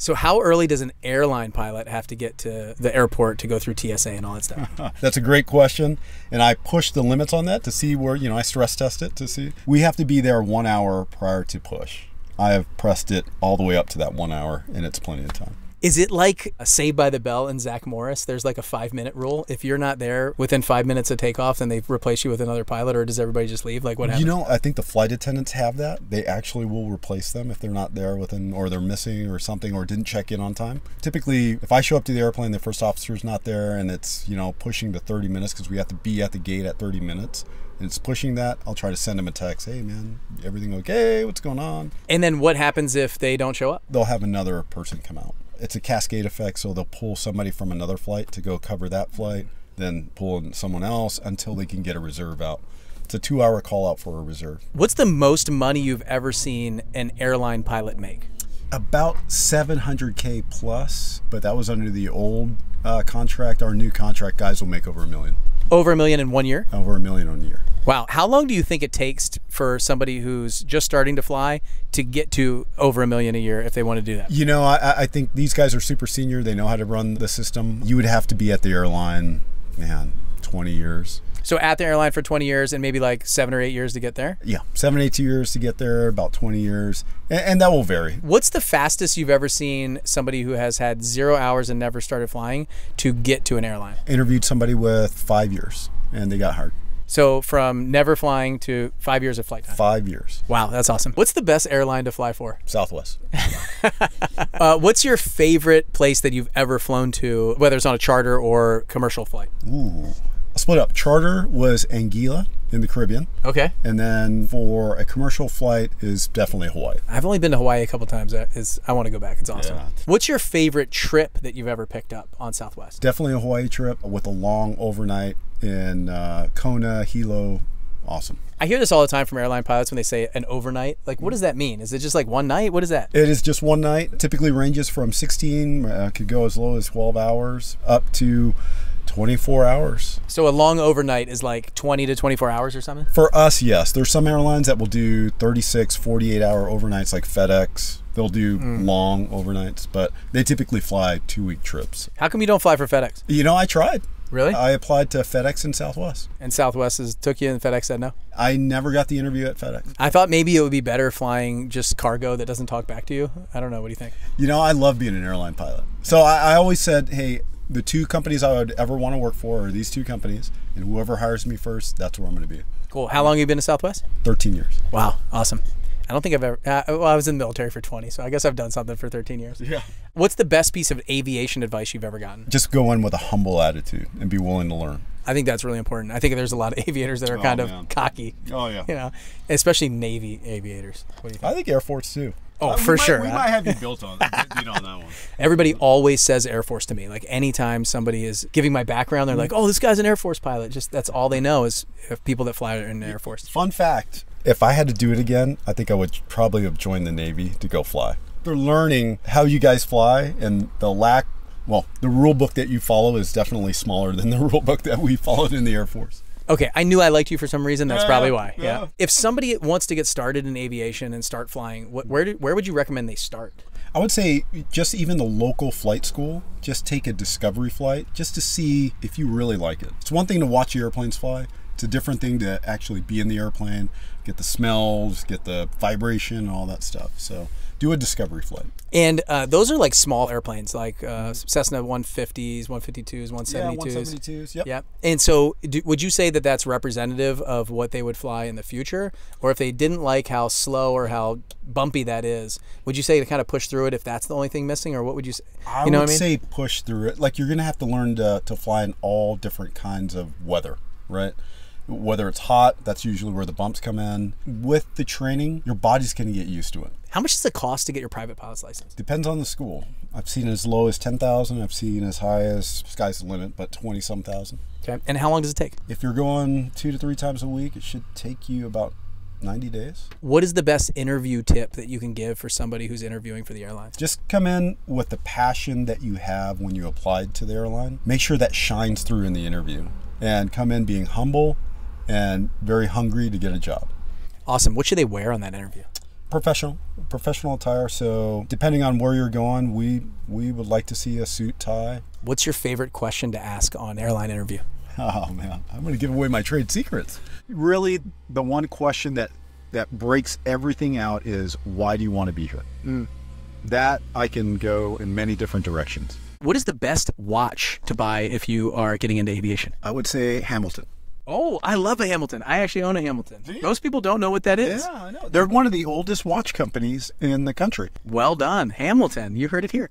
So how early does an airline pilot have to get to the airport to go through TSA and all that stuff? That's a great question. And I push the limits on that to see where, you know, I stress test it to see. We have to be there one hour prior to push. I have pressed it all the way up to that one hour, and it's plenty of time. Is it like a Saved by the Bell and Zach Morris? There's like a five minute rule. If you're not there within five minutes of takeoff, then they replace you with another pilot, or does everybody just leave? Like what happens? You know, I think the flight attendants have that. They actually will replace them if they're not there within, or they're missing or something, or didn't check in on time. Typically, if I show up to the airplane, the first officer's not there, and it's you know pushing to 30 minutes because we have to be at the gate at 30 minutes. And it's pushing that. I'll try to send them a text. Hey man, everything okay? What's going on? and then what happens if they don't show up? They'll have another person come out. It's a cascade effect, so they'll pull somebody from another flight to go cover that flight, then pull in someone else until they can get a reserve out. It's a two-hour call out for a reserve. What's the most money you've ever seen an airline pilot make? about 700k plus but that was under the old uh, contract our new contract guys will make over a million Over a million in one year? over a million in a year Wow. How long do you think it takes for somebody who's just starting to fly to get to over a million a year if they want to do that? you know I, I think these guys are super senior they know how to run the system you would have to be at the airline man 20 years So at the airline for 20 years and maybe like seven or eight years to get there? yeah seven eight years to get there about 20 years and, and that will vary What's the fastest you've ever seen somebody who has had zero hours and never started flying to get to an airline? interviewed somebody with five years and they got hired So from never flying to five years of flight time. five years Wow, that's awesome. What's the best airline to fly for? southwest Uh, what's your favorite place that you've ever flown to, whether it's on a charter or commercial flight? Ooh. I split up charter was anguilla in the caribbean Okay. And then for a commercial flight is definitely Hawaii. I've only been to Hawaii a couple times. Is, I want to go back. It's awesome. Yeah. What's your favorite trip that you've ever picked up on Southwest? Definitely a Hawaii trip with a long overnight in uh, Kona, Hilo. Awesome. I hear this all the time from airline pilots when they say an overnight. Like, what does that mean? Is it just like one night? What is that? It is just one night. Typically ranges from 16, uh, could go as low as 12 hours, up to 24 hours. So a long overnight is like 20 to 24 hours or something? For us, yes. There's some airlines that will do 36, 48 hour overnights, like FedEx. They'll do long overnights, but they typically fly two week trips. How come you don't fly for FedEx? You know, I tried. Really? I applied to FedEx and Southwest. and Southwest is, took you and FedEx said no? I never got the interview at FedEx. I thought maybe it would be better flying just cargo that doesn't talk back to you. I don't know. What do you think? You know, I love being an airline pilot. So I, I always said, hey, the two companies I would ever want to work for are these two companies, and whoever hires me first, that's where I'm going to be. Cool. How long have you been to Southwest? 13 years. Wow. Awesome. I don't think I've ever. Uh, well, I was in the military for 20, so I guess I've done something for 13 years. Yeah. What's the best piece of aviation advice you've ever gotten? Just go in with a humble attitude and be willing to learn. I think that's really important. I think there's a lot of aviators that are Oh, kind man. of cocky. Oh, yeah. You know, especially Navy aviators. What do you think? I think Air Force too. Oh, Uh, for might- sure. We might have you built on, beat on that one. Everybody always says Air Force to me. Like anytime somebody is giving my background, they're like, "Oh, this guy's an Air Force pilot." Just that's all they know is people that fly in the Air Force. Fun fact if I had to do it again, I think I would probably have joined the Navy to go fly. They're learning how you guys fly, and the lack, well, the rule book that you follow is definitely smaller than the rule book that we followed in the Air Force. Okay, I knew I liked you for some reason. That's probably why. Yeah. yeah. If somebody wants to get started in aviation and start flying, what, where do, where would you recommend they start? I would say just even the local flight school, just take a discovery flight just to see if you really like it. It's one thing to watch the airplanes fly. It's a different thing to actually be in the airplane, get the smells, get the vibration, and all that stuff. So do a discovery flight. And uh, those are like small airplanes, like uh, Cessna 150s, 152s, 172s. Yeah, 172s. Yep. Yeah. And so, do, would you say that that's representative of what they would fly in the future? Or if they didn't like how slow or how bumpy that is, would you say to kind of push through it if that's the only thing missing? Or what would you say? I you know would what I mean? say push through it. Like you're gonna have to learn to, to fly in all different kinds of weather, right? Whether it's hot, that's usually where the bumps come in. With the training, your body's gonna get used to it. How much does it cost to get your private pilot's license? Depends on the school. I've seen as low as ten thousand. I've seen as high as sky's the limit, but twenty some thousand. Okay. And how long does it take? If you're going two to three times a week, it should take you about ninety days. What is the best interview tip that you can give for somebody who's interviewing for the airlines? Just come in with the passion that you have when you applied to the airline. Make sure that shines through in the interview, and come in being humble and very hungry to get a job. Awesome. What should they wear on that interview? professional professional attire. So depending on where you're going, we we would like to see a suit tie. What's your favorite question to ask on airline interview? Oh man, I'm going to give away my trade secrets. Really, the one question that that breaks everything out is why do you want to be here? Mm. That I can go in many different directions. What is the best watch to buy if you are getting into aviation? I would say Hamilton. Oh, I love a Hamilton. I actually own a Hamilton. Most people don't know what that is. Yeah, I know. They're one of the oldest watch companies in the country. Well done, Hamilton. You heard it here.